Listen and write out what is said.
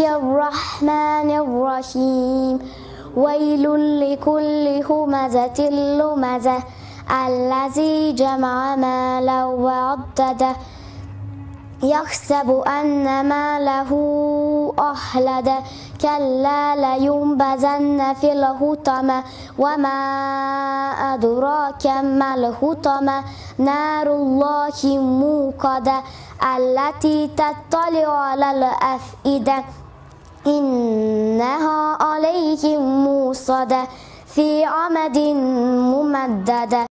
الرحمن الرحيم. ويل لكل همزة لمزة. الذي جمع مالا وعدده. يحسب أن ماله أخلد كلا لينبذن في الحطمة وما أدراك ما الحطمة نار الله موقدة. التي تطلع على الأفئدة إنها عليهم موصدة في عمد ممددة.